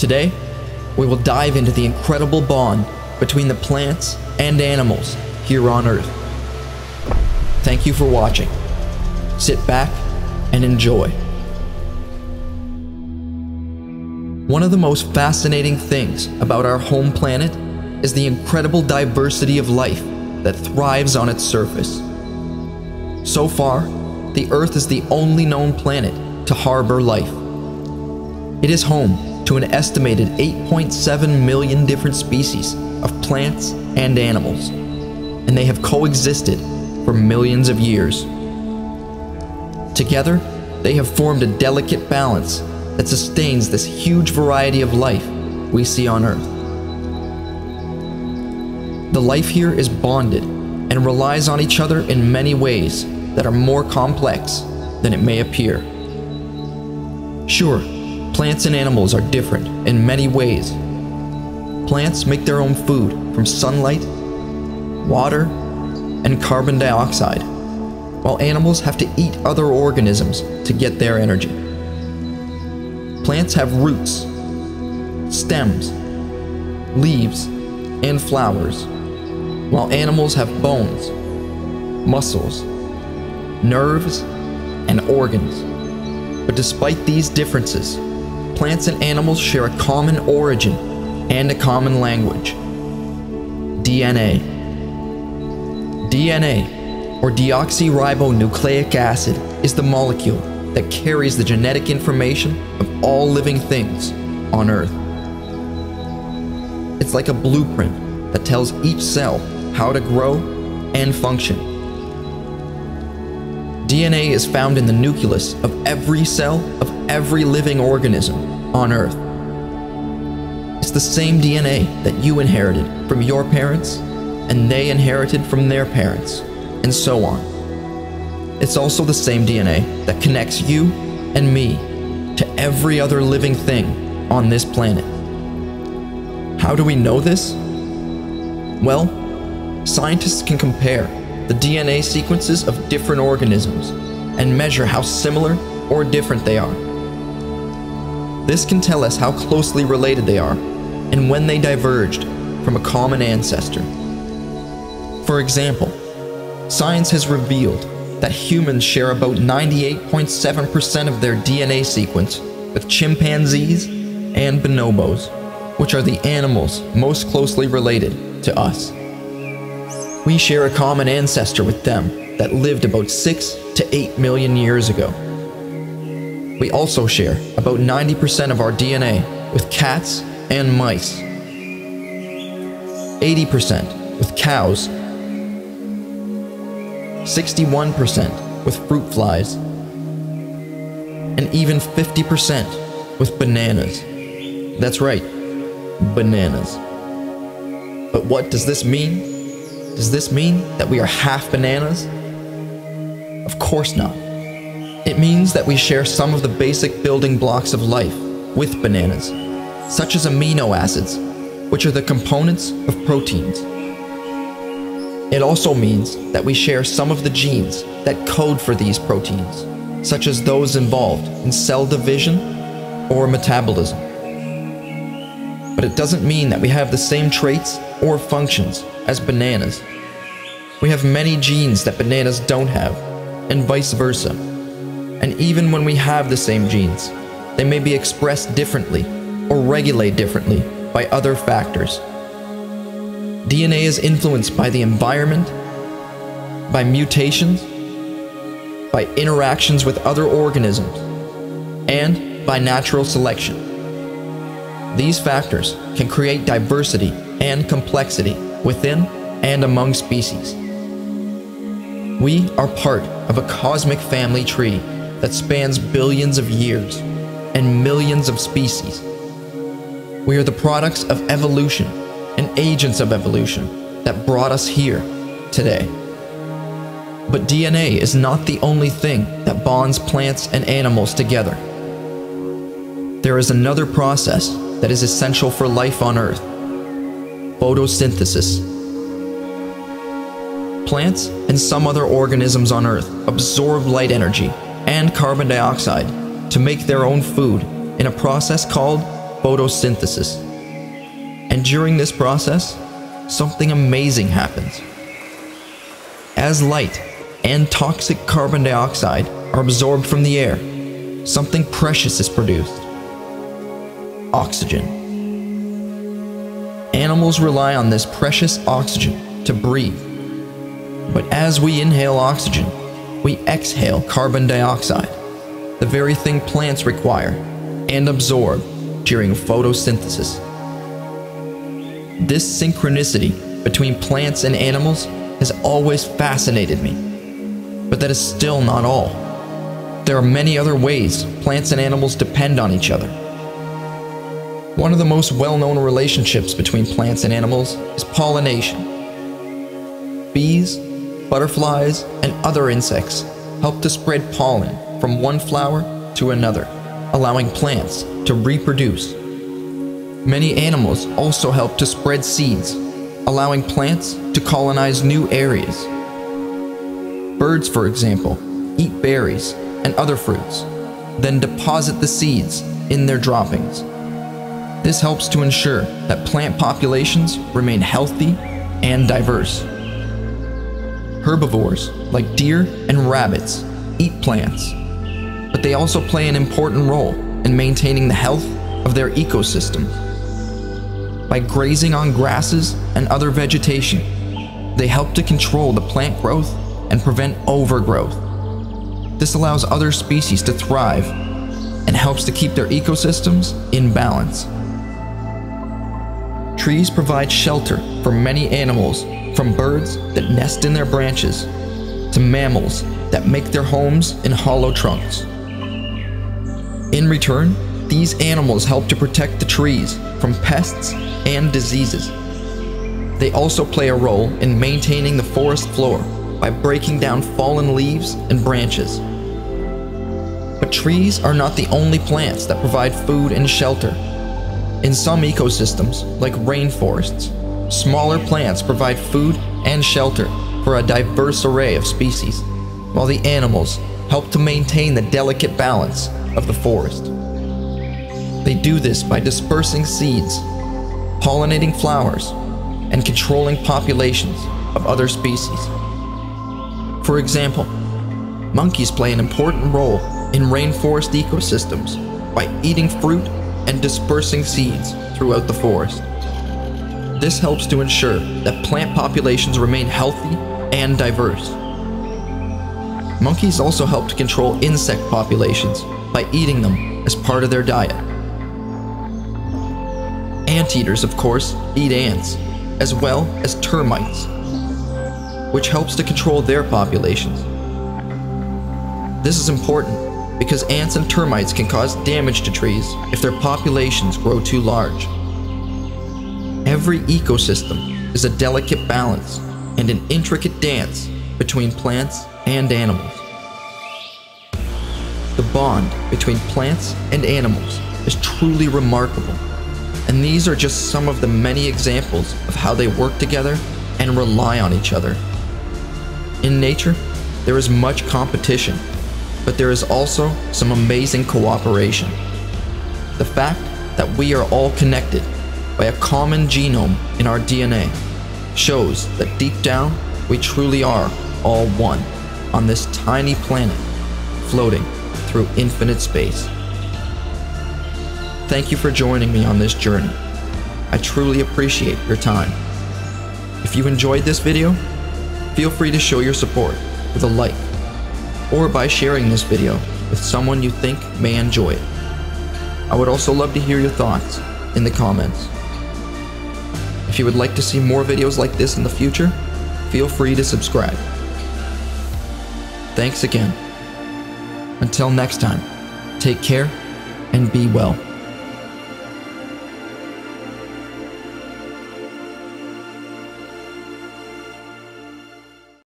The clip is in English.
Today, we will dive into the incredible bond between the plants and animals here on Earth. Thank you for watching. Sit back and enjoy. One of the most fascinating things about our home planet is the incredible diversity of life that thrives on its surface. So far, the Earth is the only known planet to harbor life. It is home to an estimated 8.7 million different species of plants and animals, and they have coexisted for millions of years. Together, they have formed a delicate balance that sustains this huge variety of life we see on Earth. The life here is bonded and relies on each other in many ways that are more complex than it may appear. Sure, plants and animals are different in many ways. Plants make their own food from sunlight, water, and carbon dioxide, while animals have to eat other organisms to get their energy. Plants have roots, stems, leaves, and flowers, while animals have bones, muscles, nerves, and organs. But despite these differences, plants and animals share a common origin and a common language DNA. DNA, or deoxyribonucleic acid, is the molecule that carries the genetic information of all living things on Earth. It's like a blueprint that tells each cell how to grow and function. DNA is found in the nucleus of every cell of every living organism on Earth. It's the same DNA that you inherited from your parents, and they inherited from their parents, and so on. It's also the same DNA that connects you and me to every other living thing on this planet. How do we know this? Well, scientists can compare the DNA sequences of different organisms and measure how similar or different they are. This can tell us how closely related they are and when they diverged from a common ancestor. For example, science has revealed that humans share about 98.7% of their DNA sequence with chimpanzees and bonobos, which are the animals most closely related to us. We share a common ancestor with them that lived about 6 to 8 million years ago. We also share about 90% of our DNA with cats and mice, 80% with cows, 61% with fruit flies, and even 50% with bananas. That's right, bananas. But what does this mean? Does this mean that we are half bananas? Of course not. It means that we share some of the basic building blocks of life with bananas, such as amino acids, which are the components of proteins. It also means that we share some of the genes that code for these proteins, such as those involved in cell division or metabolism. But it doesn't mean that we have the same traits or functions as bananas. We have many genes that bananas don't have, and vice versa. And even when we have the same genes, they may be expressed differently or regulate differently by other factors. DNA is influenced by the environment, by mutations, by interactions with other organisms, and by natural selection. These factors can create diversity and complexity within and among species. We are part of a cosmic family tree that spans billions of years and millions of species. We are the products of evolution and agents of evolution that brought us here today. But DNA is not the only thing that bonds plants and animals together. There is another process that is essential for life on Earth photosynthesis. Plants and some other organisms on Earth absorb light energy and carbon dioxide to make their own food in a process called photosynthesis. And during this process, something amazing happens. As light and toxic carbon dioxide are absorbed from the air, something precious is produced oxygen. Animals rely on this precious oxygen to breathe. But as we inhale oxygen, we exhale carbon dioxide, the very thing plants require and absorb during photosynthesis. This synchronicity between plants and animals has always fascinated me. But that is still not all. There are many other ways plants and animals depend on each other. One of the most well-known relationships between plants and animals is pollination. Bees, butterflies, and other insects help to spread pollen from one flower to another, allowing plants to reproduce. Many animals also help to spread seeds, allowing plants to colonize new areas. Birds, for example, eat berries and other fruits, then deposit the seeds in their droppings. This helps to ensure that plant populations remain healthy and diverse. Herbivores, like deer and rabbits, eat plants, but they also play an important role in maintaining the health of their ecosystem. By grazing on grasses and other vegetation, they help to control the plant growth and prevent overgrowth. This allows other species to thrive and helps to keep their ecosystems in balance. Trees provide shelter for many animals, from birds that nest in their branches to mammals that make their homes in hollow trunks. In return, these animals help to protect the trees from pests and diseases. They also play a role in maintaining the forest floor by breaking down fallen leaves and branches. But trees are not the only plants that provide food and shelter. In some ecosystems, like rainforests, smaller plants provide food and shelter for a diverse array of species, while the animals help to maintain the delicate balance of the forest. They do this by dispersing seeds, pollinating flowers, and controlling populations of other species. For example, monkeys play an important role in rainforest ecosystems by eating fruit and dispersing seeds throughout the forest. This helps to ensure that plant populations remain healthy and diverse. Monkeys also help to control insect populations by eating them as part of their diet. Anteaters, of course, eat ants, as well as termites, which helps to control their populations. This is important because ants and termites can cause damage to trees if their populations grow too large. Every ecosystem is a delicate balance and an intricate dance between plants and animals. The bond between plants and animals is truly remarkable, and these are just some of the many examples of how they work together and rely on each other. In nature, there is much competition but there is also some amazing cooperation. The fact that we are all connected by a common genome in our DNA shows that deep down we truly are all one on this tiny planet floating through infinite space. Thank you for joining me on this journey. I truly appreciate your time. If you enjoyed this video, feel free to show your support with a like or by sharing this video with someone you think may enjoy it. I would also love to hear your thoughts in the comments. If you would like to see more videos like this in the future, feel free to subscribe. Thanks again. Until next time, take care and be well.